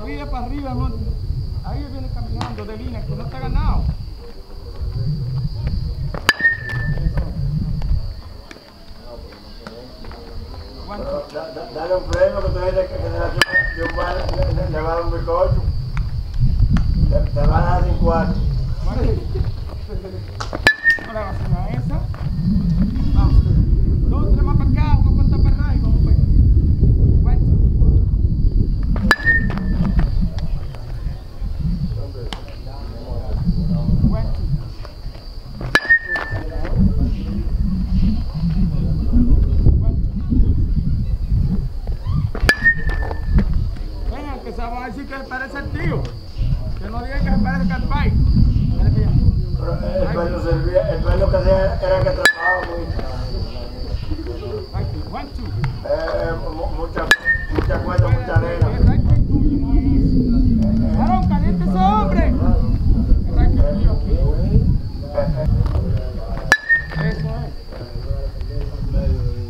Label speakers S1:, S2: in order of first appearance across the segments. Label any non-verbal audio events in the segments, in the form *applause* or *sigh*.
S1: vida para arriba, no, ahí viene caminando de línea, que no está ganado.
S2: Dale un freno que tú eres que de un bar le, le, va a dar un bizcocho. Te, te va a dar sin. *laughs*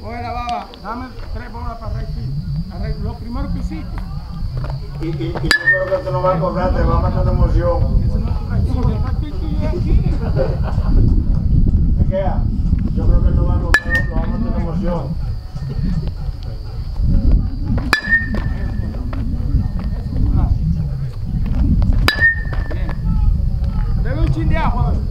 S1: Bueno, baba, dame tres bolas para arreglar. Lo primero que hiciste.
S2: Y, y, yo creo que tú no vas a cobrar, te va a matar de emoción.
S1: Eso
S2: ¿Te queda? Yo creo que no va a cobrar, lo va a matar de emoción.
S1: Deve um time de.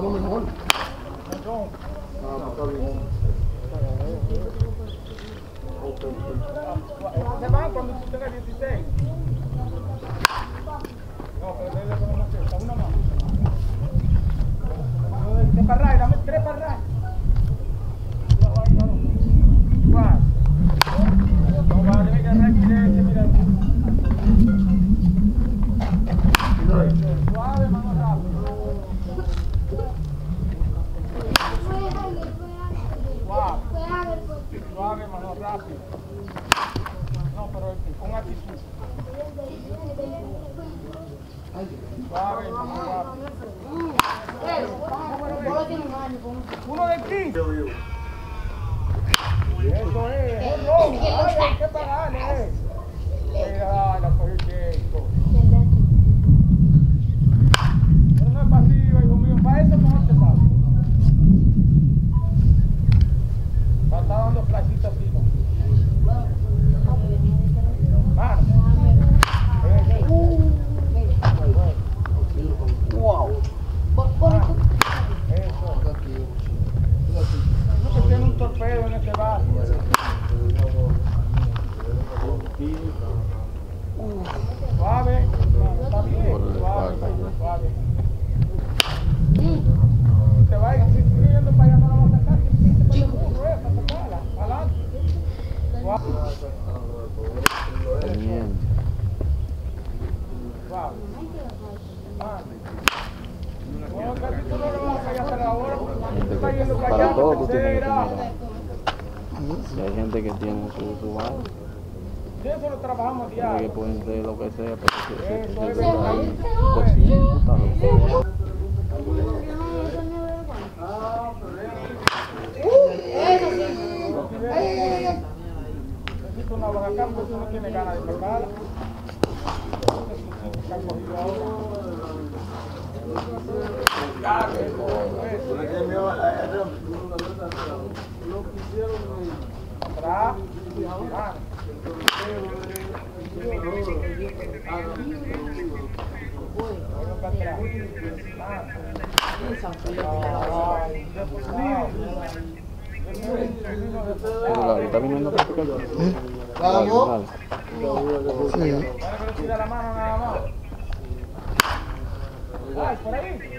S1: no, no mejor. Você vai quando você tem a 16? Não, pero debe poner más cerca, una más. Te parrai, dame tres parrai. Cuatro. No, va, debe que arraigar, mira. Suave. que
S3: tiene su, su
S1: eso lo trabajamos
S3: pueden ser lo que sea, pero se,
S1: pues quisieron atrás ahí.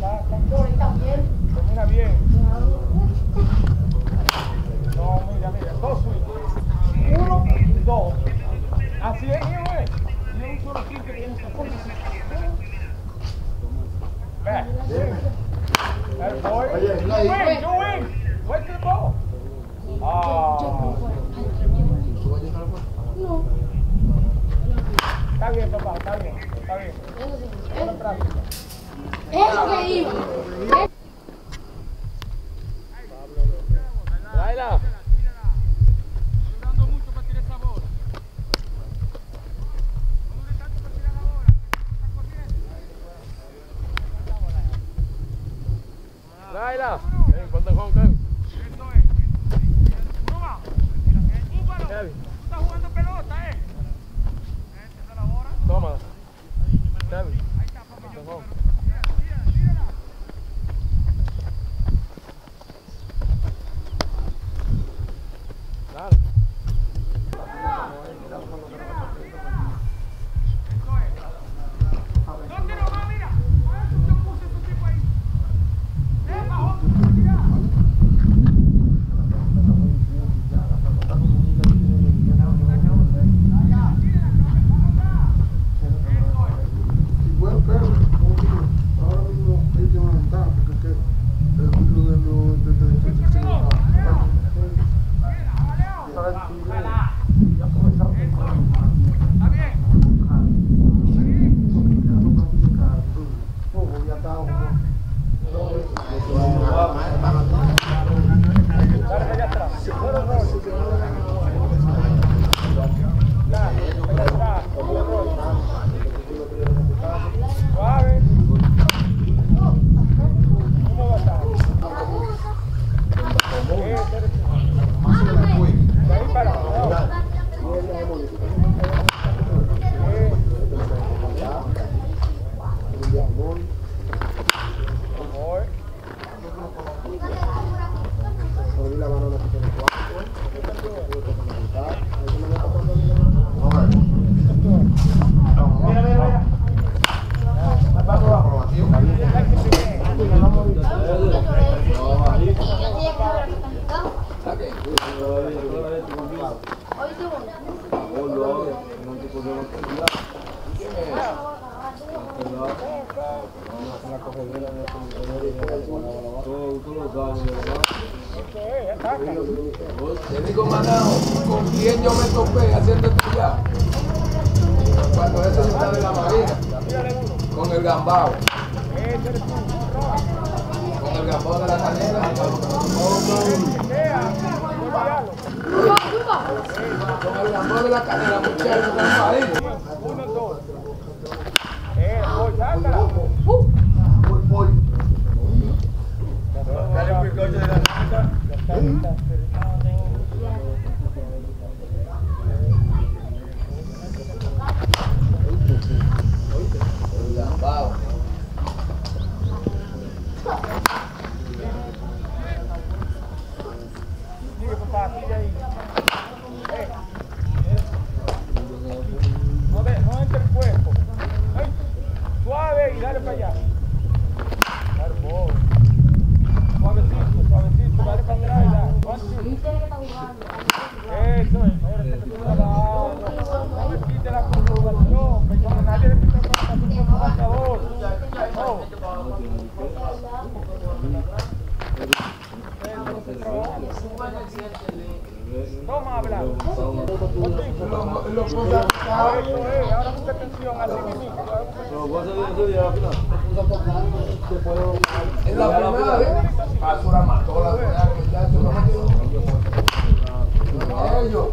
S4: Yeah. siendo estudiado. Cuando eso se estaba en la marina, con el gambao. Con el gambao de la canela. Con el gambao de la canela, muchachos, marina.
S1: Uno, dos. Eh,
S2: Dale un picocho de la
S1: Toma, habla. Ahora mucha atención, así que
S4: Es la primera vez. Basura mató la verdad que ya Yo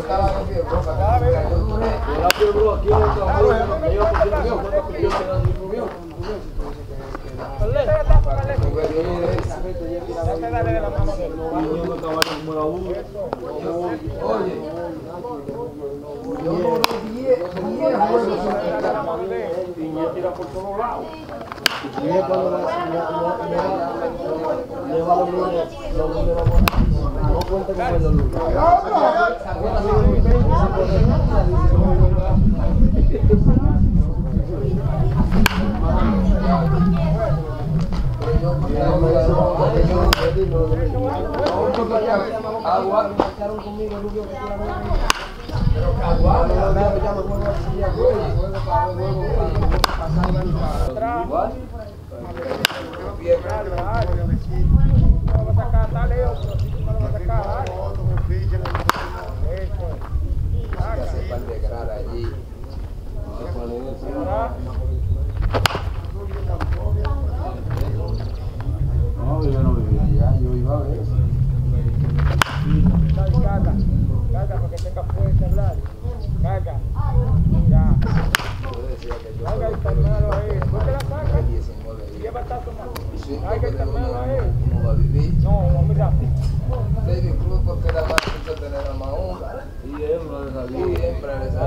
S4: estaba yo aquí yo
S5: Gracias.
S4: Agua, marcharon conmigo, Yeah.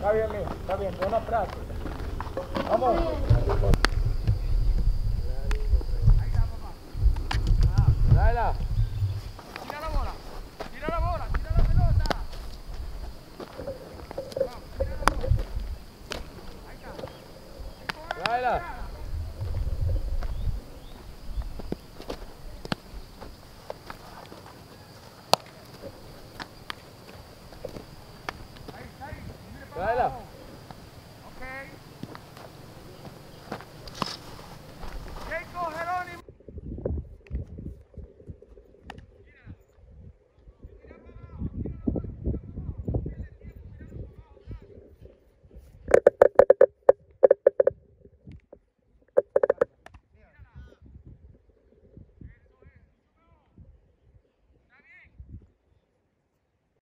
S1: Está bien. Está bien. Buena práctica. Vamos.